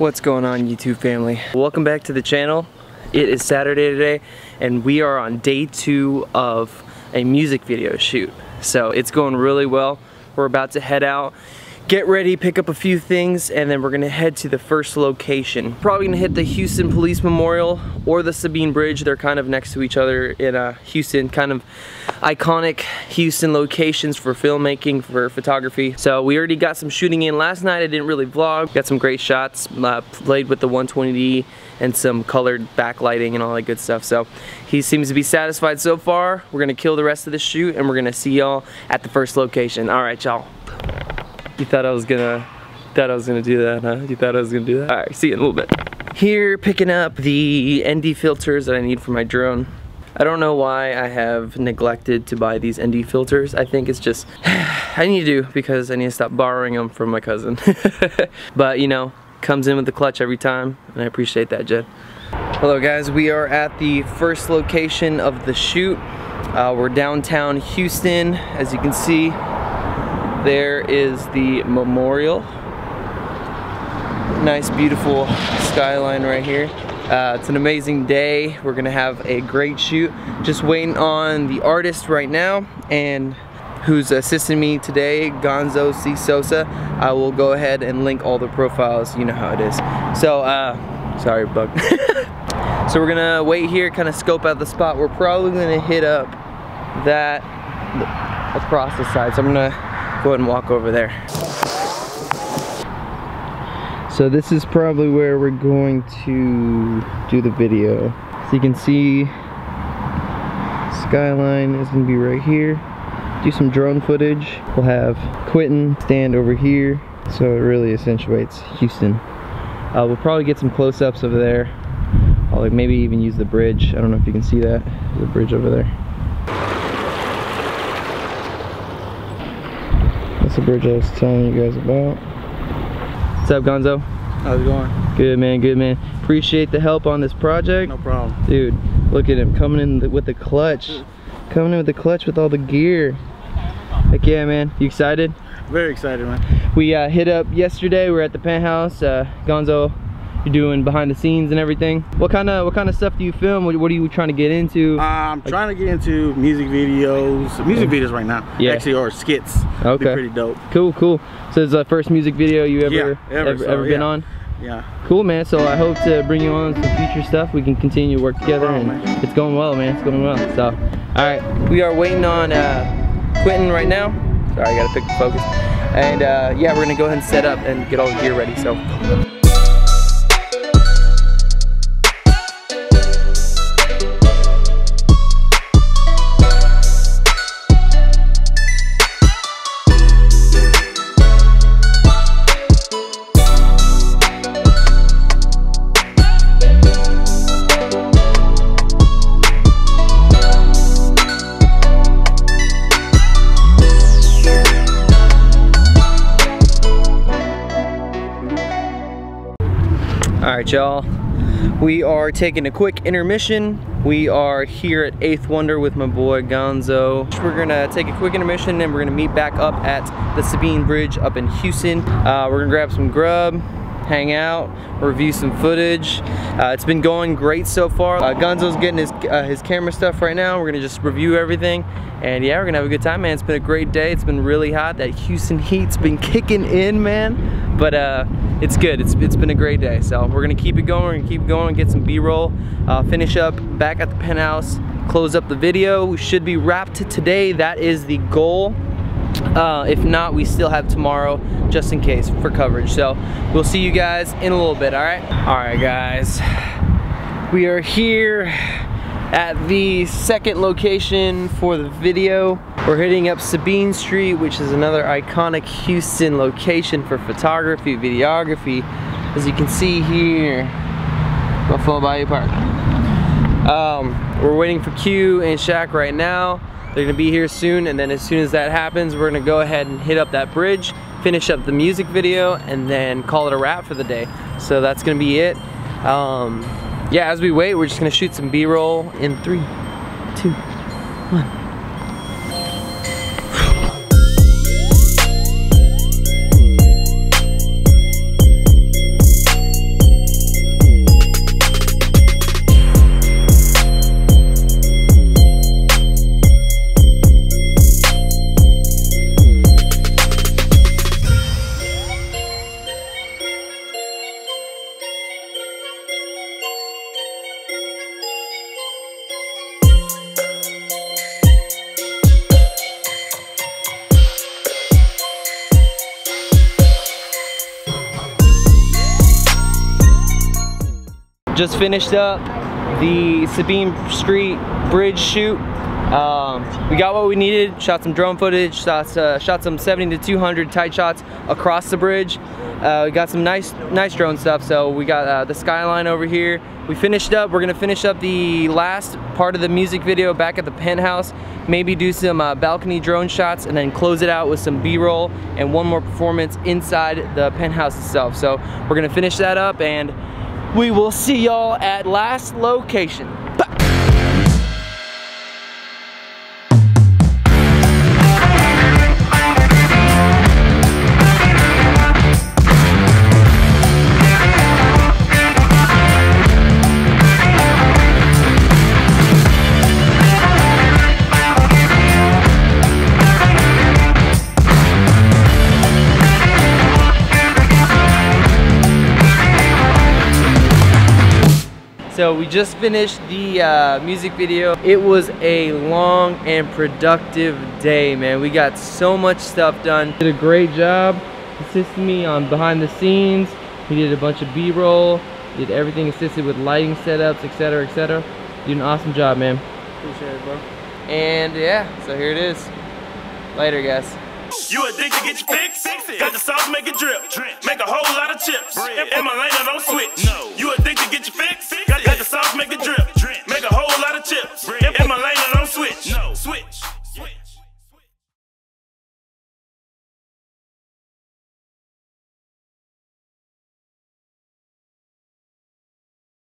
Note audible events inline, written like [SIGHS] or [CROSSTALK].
What's going on YouTube family? Welcome back to the channel. It is Saturday today and we are on day two of a music video shoot. So it's going really well. We're about to head out get ready, pick up a few things, and then we're gonna head to the first location. Probably gonna hit the Houston Police Memorial or the Sabine Bridge. They're kind of next to each other in uh, Houston, kind of iconic Houston locations for filmmaking, for photography. So we already got some shooting in last night. I didn't really vlog. Got some great shots, uh, played with the 120D and some colored backlighting and all that good stuff. So he seems to be satisfied so far. We're gonna kill the rest of the shoot and we're gonna see y'all at the first location. All right, y'all. You thought I was gonna, thought I was gonna do that, huh? You thought I was gonna do that? All right, see you in a little bit. Here, picking up the ND filters that I need for my drone. I don't know why I have neglected to buy these ND filters. I think it's just, [SIGHS] I need to do because I need to stop borrowing them from my cousin. [LAUGHS] but you know, comes in with the clutch every time and I appreciate that, Jed. Hello guys, we are at the first location of the shoot. Uh, we're downtown Houston, as you can see. There is the memorial. Nice, beautiful skyline right here. Uh, it's an amazing day. We're gonna have a great shoot. Just waiting on the artist right now and who's assisting me today, Gonzo C. Sosa. I will go ahead and link all the profiles. You know how it is. So, uh, sorry, bug. [LAUGHS] so we're gonna wait here, kind of scope out the spot. We're probably gonna hit up that across the side. So I'm gonna go ahead and walk over there. So this is probably where we're going to do the video. So you can see skyline is gonna be right here. Do some drone footage. We'll have Quentin stand over here. So it really accentuates Houston. Uh, we'll probably get some close-ups over there. I'll like maybe even use the bridge. I don't know if you can see that. the bridge over there. The bridge I was telling you guys about. What's up, Gonzo? How's it going? Good, man, good, man. Appreciate the help on this project. No problem. Dude, look at him coming in with the clutch. Coming in with the clutch with all the gear. Heck yeah, man. You excited? Very excited, man. We uh, hit up yesterday. We are at the penthouse. Uh, Gonzo you're doing behind the scenes and everything. What kind of what kind of stuff do you film? What, what are you trying to get into? Uh, I'm like, trying to get into music videos, music videos right now. Yeah. Actually, or skits. Okay. Be pretty dope. Cool, cool. So it's the first music video you ever yeah, ever, ever, so, ever been yeah. on? Yeah. Cool, man. So I hope to bring you on some future stuff. We can continue to work together, oh, and man. it's going well, man. It's going well. So, all right, we are waiting on uh, Quentin right now. Sorry, I gotta pick the focus. And uh, yeah, we're gonna go ahead and set up and get all the gear ready. So. Y'all. We are taking a quick intermission. We are here at Eighth Wonder with my boy Gonzo. We're gonna take a quick intermission and we're gonna meet back up at the Sabine Bridge up in Houston. Uh, we're gonna grab some grub, hang out, review some footage. Uh, it's been going great so far. Uh, Gonzo's getting his, uh, his camera stuff right now. We're gonna just review everything. And yeah, we're gonna have a good time, man. It's been a great day. It's been really hot. That Houston heat's been [LAUGHS] kicking in, man. But uh, it's good. It's, it's been a great day. So we're gonna keep it going. We're gonna keep going, get some B-roll, uh, finish up back at the penthouse, close up the video. We should be wrapped today. That is the goal. Uh, if not, we still have tomorrow just in case for coverage. So we'll see you guys in a little bit, all right? All right, guys. We are here at the second location for the video. We're hitting up Sabine Street, which is another iconic Houston location for photography, videography. As you can see here, Buffalo Bayou Park. Um, we're waiting for Q and Shaq right now. They're gonna be here soon, and then as soon as that happens, we're gonna go ahead and hit up that bridge, finish up the music video, and then call it a wrap for the day. So that's gonna be it. Um, yeah, as we wait, we're just gonna shoot some B-roll in three, two, one. Just finished up the Sabine Street bridge shoot. Um, we got what we needed, shot some drone footage, shot, uh, shot some 70 to 200 tight shots across the bridge. Uh, we got some nice nice drone stuff, so we got uh, the skyline over here. We finished up, we're gonna finish up the last part of the music video back at the penthouse, maybe do some uh, balcony drone shots and then close it out with some B-roll and one more performance inside the penthouse itself. So we're gonna finish that up and we will see y'all at last location. So we just finished the uh, music video. It was a long and productive day, man. We got so much stuff done. Did a great job assisting me on behind the scenes. He did a bunch of B-roll, did everything assisted with lighting setups, etc., etc. Did an awesome job, man. Appreciate it, bro. And yeah, so here it is. Later, guys. You addicted, get your fix. Got the sauce, make it drip. Make a whole lot of chips. In my lane, don't switch. You addicted, get your fix. Got the sauce, make it drip.